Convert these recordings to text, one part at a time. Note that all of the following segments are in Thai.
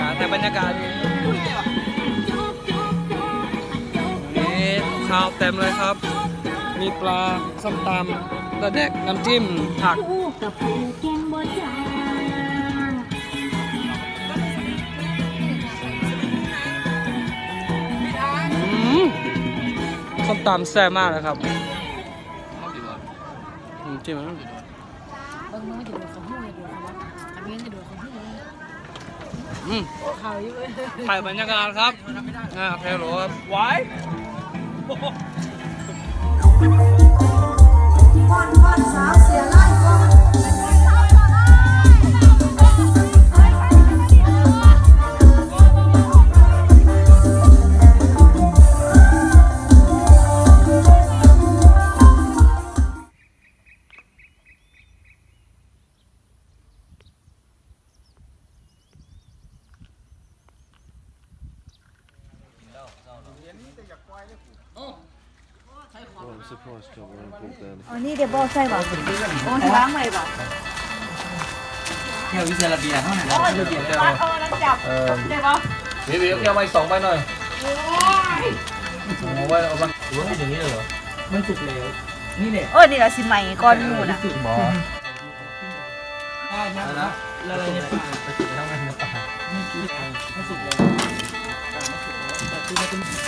อ่าแต่บรรยากาศนี่ข้าวเต็มเลยครับ มีปลาส้มตำกระแดกน้ำจิ้มผักกับผู้เก่งบ่จ้าอืมส้มตำแซ่บมากเลยครับอืมจิ้มนะบางมื้อจะดูเขาหู้จะดูเขาว่าอันนี้จะดูเขาหู้ อืมเขาอยู่เลยถ่ายบรรยากาศครับอ่าเพลโหลครับไว้ อันนี้เดี๋ยวบอกใส่บ่โอ้ยล้างใหม่บ่เที่ยววิเศษระเบียร์เท่าไหร่โอ้ยเดี๋ยววัดเอาแล้วจับเดี๋ยวบ่วิววิวเอาไปสองใบหน่อยโอ้โหไว้เอาไปหรือว่าให้อย่างนี้เลยเหรอมันสุกแล้วนี่เนี่ยโอ้ยนี่ละสิใหม่ก่อนหมู่น่ะสุกบอได้นะนะแล้วอะไรเนี่ยไปสุกแล้วไงเนี่ยป่าไม่คิดไม่สุกแล้วป่าไม่สุกแล้วแต่คือมันเป็น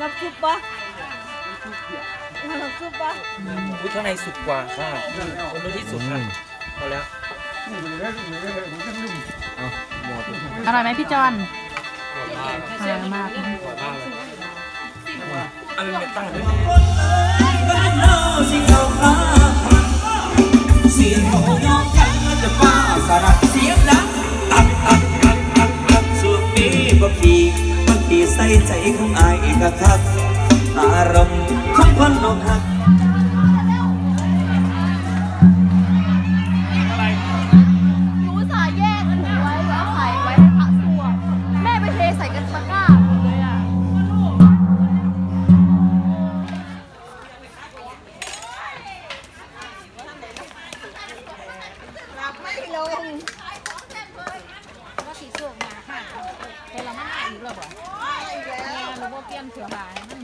น้ำซุปปะน้ำซุปปะอุ้ยข้างในสุกกว่าค่ะมันไม่ที่สุกค่ะพอแล้วอร่อยไหมพี่จอนอร่อยมากอันนี้เป็นตั้งเลย ใจของอายกะคัก อารมณ์ของคนอกหักหนูสายแยกอันนี้ไว้แล้วใส่ไว้ให้พระสวดแม่ไปเทใส่กันตะกร้าหมดเลยอะก็สีส้มมาค่ะเป็นละมันหายอยู่แล้ว บ่เปลี่ยนเสื้อผ้าให้มัน